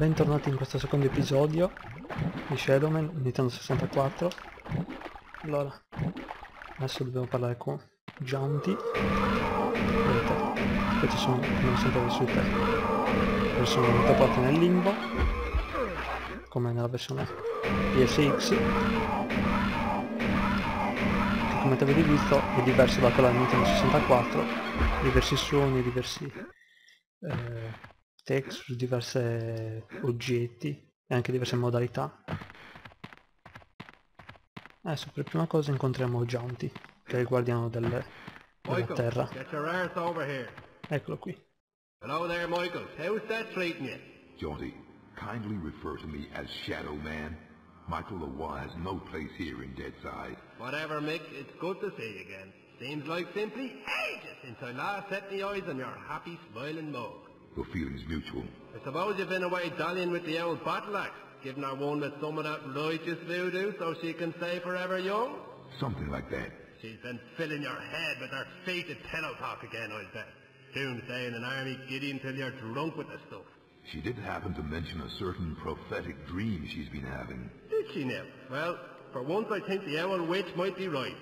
Bentornati in questo secondo episodio di Shadowman Nintendo 64 Allora, adesso dobbiamo parlare con Gianti. Vedete, questi sono come sempre le suite Sono intrappolate nel limbo Come nella versione PSX Che come avete visto è diverso da quella del Nintendo 64 Diversi suoni, diversi... Eh, texture, diversi oggetti e anche diverse modalità. Adesso per prima cosa incontriamo Jaunty, che è il guardiano delle, della terra. Eccolo qui. Hello there, Michael. How's that treating you? Jaunty, kindly refer to me as Shadow Man. Michael Lawa has no place here in Deadside. Whatever, Mick. It's good to see you again. Seems like simply ages since I last set my eyes on your happy, smiling mug. The feeling's mutual. I suppose you've been away dallying with the old battle axe, giving her one with some of that righteous voodoo so she can stay forever young? Something like that. She's been filling your head with her fated pillow talk again, I'll bet. Soon stay in an army giddy until you're drunk with the stuff. She did happen to mention a certain prophetic dream she's been having. Did she now? Well, for once I think the owl witch might be right.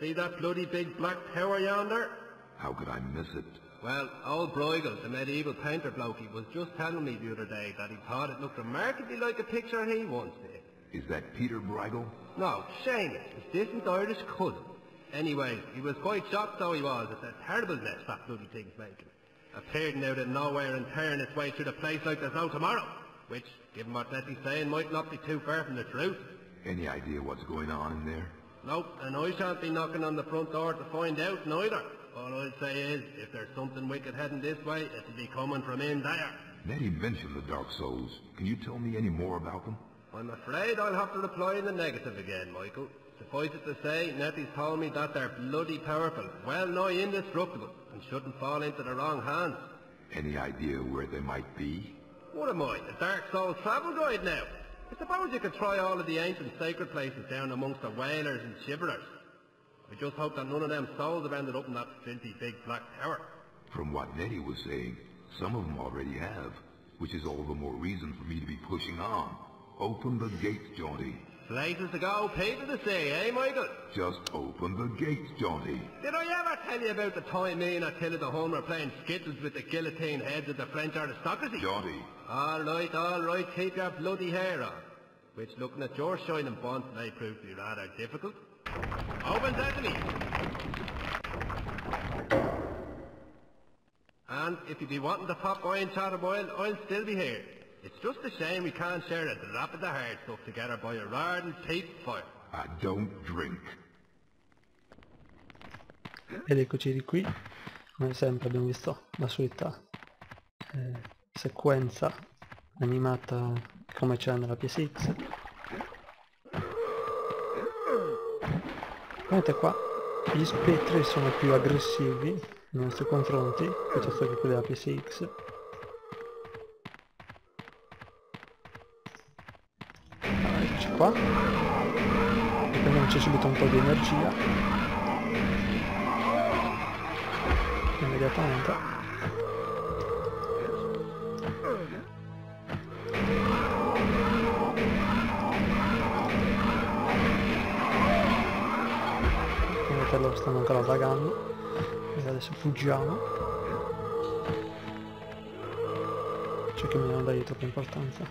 See that bloody big black tower yonder? How could I miss it? Well, old Bruegel, the medieval painter blokey, was just telling me the other day that he thought it looked remarkably like a picture he once did. Is that Peter Bruegel? No, Seamus, his distant Irish cousin. Anyway, he was quite shocked though he was at the terrible mess that bloody thing's making. Appearing out of nowhere and tearing its way through the place like there's no tomorrow. Which, given what Leslie's saying, might not be too far from the truth. Any idea what's going on in there? Nope, and I shan't be knocking on the front door to find out neither. All I'll say is, if there's something wicked heading this way, it'll be coming from in there. Nettie mentioned the Dark Souls. Can you tell me any more about them? I'm afraid I'll have to reply in the negative again, Michael. Suffice it to say, Nettie's told me that they're bloody powerful, well nigh indestructible, and shouldn't fall into the wrong hands. Any idea where they might be? What am I, a Dark Souls travel guide now? I suppose you could try all of the ancient sacred places down amongst the whalers and shiverers. I just hope that none of them souls have ended up in that filthy big black tower. From what Nettie was saying, some of them already have, which is all the more reason for me to be pushing on. Open the gates, Jaunty. Places to go, people to see, eh, Michael? Just open the gates, Johnny. Did I ever tell you about the time me and Attila the Hun were playing skittles with the guillotine heads of the French aristocracy? Johnny. All right, all right, keep your bloody hair on. Which, looking at your shining bonds today, proved to be rather difficult. And if you be wanting to pop by and chat a while, I'll still be here. It's just a shame we can't share a drop of the hard stuff together by a ardent peat fire. I don't drink. Ed eccoci di qui, come sempre abbiamo visto la solita eh, sequenza animata come c'è nella PSX. Vedete qua, gli spettri sono più aggressivi nei nostri confronti piuttosto che quelli della PSX. Allora, eccoci qua. Prendiamoci subito un po' di energia. immediatamente loro stanno ancora vagando. E adesso fuggiamo. C'è che mi non dai troppa importanza.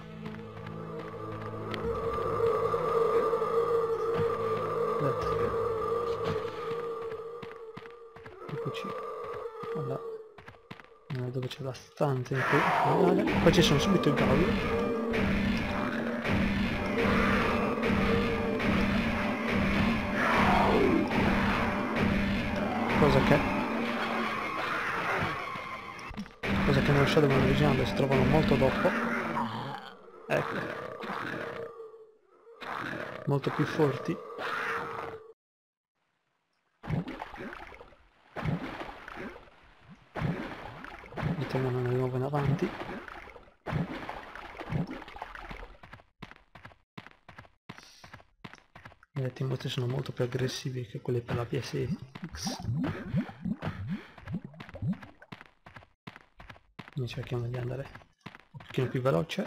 Eccoci. Allora. Dove c'è la stanza in cui andare ci sono subito i gauli cosa che cosa che nello Shadowman originale si trovano molto dopo. Ecco. Molto più forti. Tornano di nuovo in avanti le timbotte sono molto più aggressive che quelle per la PSX quindi cerchiamo di andare un pochino più veloce.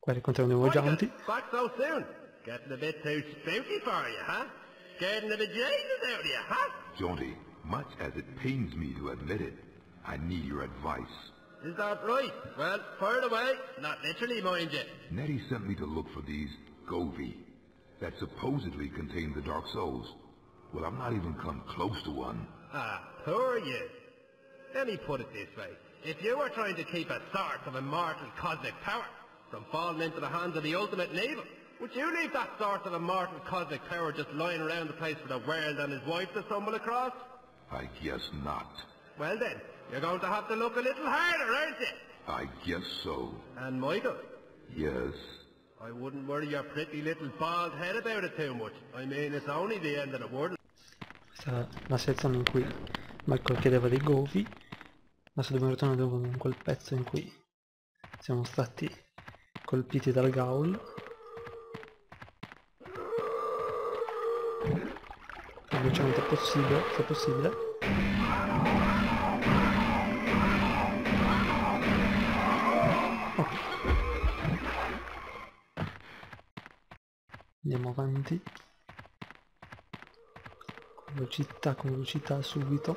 Qua incontriamo nuovo Gianti Johnny, much as it pains me to admit it, I need your advice. Is that right? Well, fire away. Not literally, mind you. Nettie sent me to look for these Govi that supposedly contain the Dark Souls. Well, I've not even come close to one. Ah, poor you. Let me put it this way. If you were trying to keep a source of immortal cosmic power from falling into the hands of the ultimate evil, would you leave that source of immortal cosmic power just lying around the place for the world and his wife to stumble across? I guess not. Well then, you're going to have to look a little harder, aren't you? I guess so. And Michael, Yes. I wouldn't worry your pretty little bald head about it too much. I mean, it's only the end of the world. Questa è la sezione in cui Michael chiedeva dei govi. Adesso dobbiamo ritornare in quel pezzo in cui siamo stati colpiti dal gaul. Più velocemente possibile, se possibile. Avanti con velocità, con velocità subito.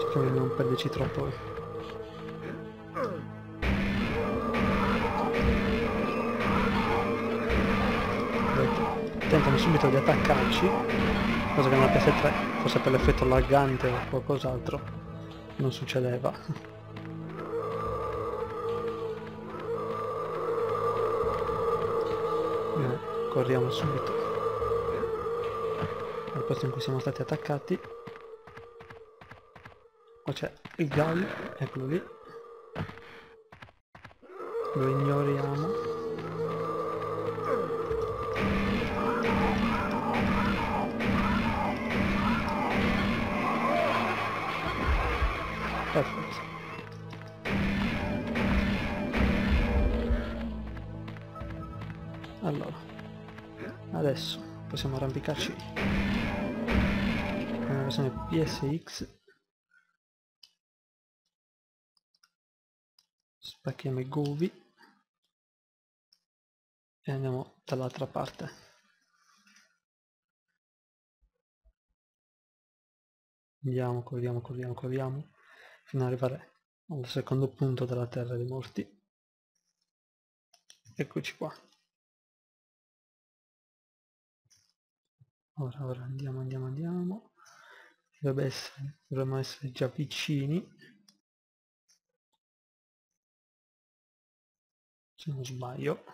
Cerchiamo di non perderci troppo. Vedete? Tentano subito di attaccarci, cosa che nella PS3, forse per l'effetto laggante o qualcos'altro, non succedeva. Corriamo subito. Al posto in cui siamo stati attaccati. Qua c'è il gallo eccolo lì. Lo ignoriamo adesso possiamo arrampicarci. Nella versione PSX spacchiamo i govi. E andiamo dall'altra parte. Andiamo, corriamo, corriamo, corriamo fino ad arrivare al secondo punto della terra dei morti. Eccoci qua ora ora andiamo andiamo andiamo. Dovrebbe essere dovremmo essere già vicini se non sbaglio.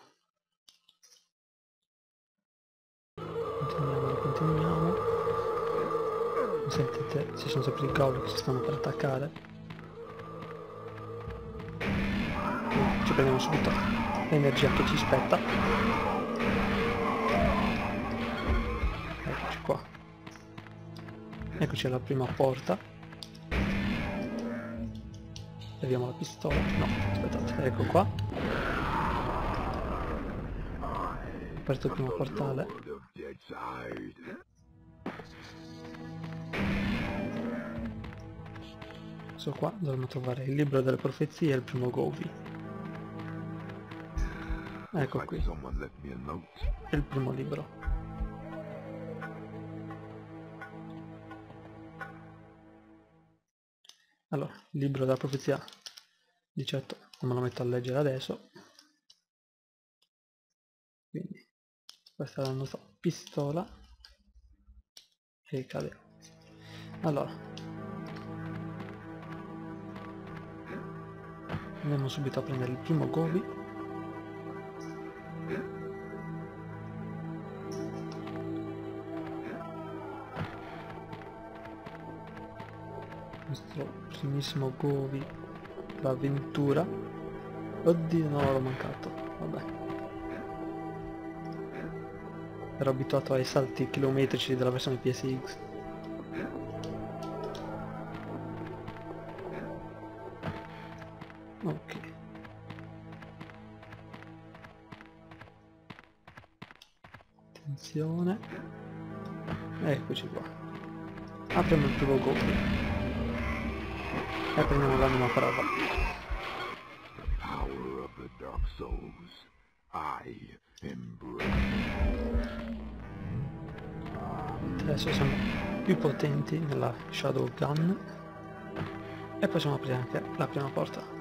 Continuiamo continuiamo. Sentite? Ci sono sempre i goblin che si stanno per attaccare. Ci prendiamo subito l'energia che ci spetta eccoci alla prima porta. Vediamo la pistola. No aspettate ecco qua. Aperto il primo portale. Adesso qua dovremmo trovare il libro delle profezie e il primo Govi. Ecco qui. È il primo libro allora il libro della profezia di certo non me lo metto a leggere adesso. Quindi questa è la nostra pistola e cade. Allora. Andiamo subito a prendere il primo govi nostro primissimo Govi l'avventura oddio no l'ho mancato. Vabbè. Ero abituato ai salti chilometrici della versione PSX ok. Attenzione. Eccoci qua. Apriamo il primo Govi e prendiamo l'anima prova souls. I embrace. Adesso siamo più potenti nella Shadow Gun. E possiamo aprire anche la prima porta.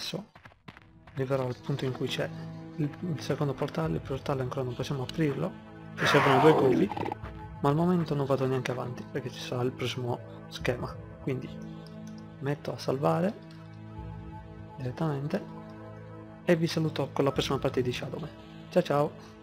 Adesso arriverò al punto in cui c'è il, il secondo portale, il portale ancora non possiamo aprirlo, ci servono due govi, ma al momento non vado neanche avanti perché ci sarà il prossimo schema. Quindi metto a salvare direttamente e vi saluto con la prossima parte di Shadowman. Ciao ciao!